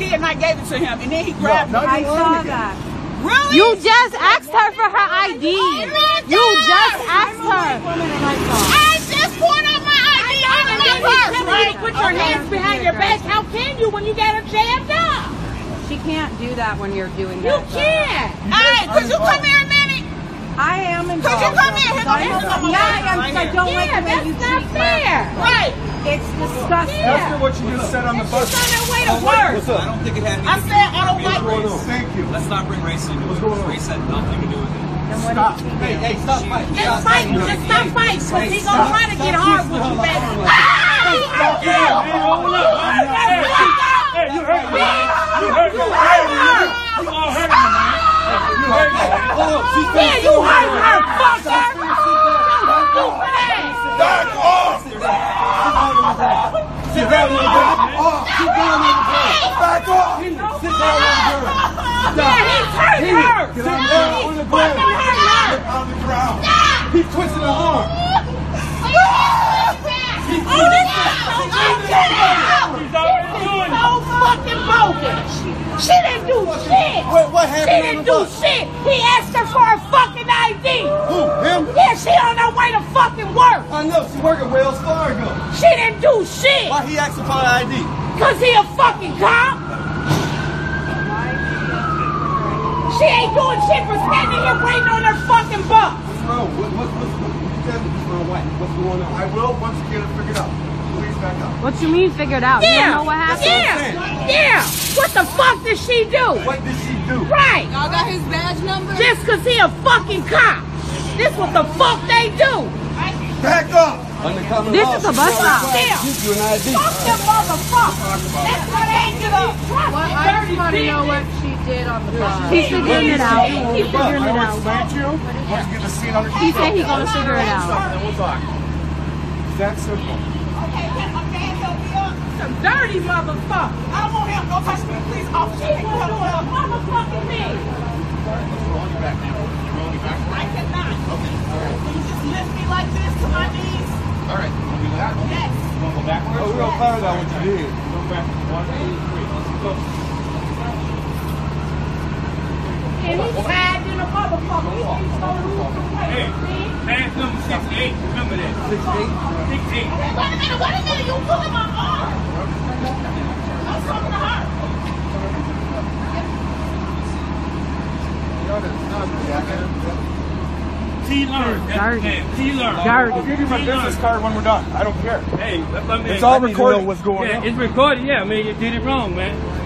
ID and I gave it to him, and then he grabbed No, it. I saw that. Really? You just asked her for her ID. You just asked her. I just pulled out my ID out of my purse, right? Put your hands behind your back. How can you when you got her jammed up? She can't do that when you're doing that. though. can't. All right, could you come here a minute? I am involved. Could you come here? Here go I'm- this is my yeah, I am. right 'cause I don't like Yeah, the way you not treat fair. Right. It's disgusting. Ask her what you just said on the bus. She's on her way to work. What's I don't think it had I anything said I to don't with like race. Thank you. Let's not bring race into What's it. going on? Race had nothing to do with it. Stop. Hey, hey, stop fighting. Just fight. Just stop fighting. Cause he gonna try to get hard with you, baby. Ah! He hurt. Hey, you hurt me. You hurt me. You all hurt me, man. You Yeah, you hurt her, fucker. Stupid ass. Back off! Sit down, little girl. Sit down, little girl. Back off. Sit down, little girl. Yeah, he's hurt her. On the ground. On the ground. On the ground. He's twisting her arm. Oh, this is so unfair. He's already doing it. So fucking bogus. She didn't do shit. What, what She happened on didn't the do bus? shit. He asked her for a fucking ID. Who? Him? Yeah, she on her way to fucking work. I know. She working at Wells Fargo. She didn't do shit. Why he asking for an ID? Cause he a fucking cop. She ain't doing shit for standing here waiting on her fucking bus. What's wrong? What, what, what, what, you tell me this is. What's going on? I will once again figure it out. Please back up. What you mean figured out? You Yeah. don't know what happened? Yeah. Yeah. What the fuck did she do? What did she do? Right. Y'all got his badge number? Just cause he a fucking cop. This what the fuck they do. Back up! Undercover This law, is a she bus stop. Yeah. Give you an ID. Fuck them motherfuckers. That's why they ain't get up. Well, I just want to know what she did on the bus. He's figuring it out. He's figuring it out. Slant you. Once you get the scene under He said he's gonna figure it out. Then we'll talk. It's that simple. Okay, can my man help me up? Some dirty motherfucker. I don't want him. Don't touch me, please. Officer, She can you gonna help do me a up? motherfucking thing. I cannot. Okay. All right. Can you just lift me like this to my knees? All right. We'll do that. Yes. We'll go backwards. Oh, we're gonna find out what you did. Go back. One, two, three. Let's go. And he's tied in a motherfucker. He's gonna lose the Hey, weight. see? Six eight. Remember that. Six eight. Six eight. Wait a minute, wait a minute. You pulling my arm. I'm talking to her. T learn. Dirty. T learn. Dirty. I'll give you my business card when we're done. I don't care. Hey, let, me. It's all I need to recorded. What's going yeah, on? it's recorded. Yeah, I mean, you did it wrong, man.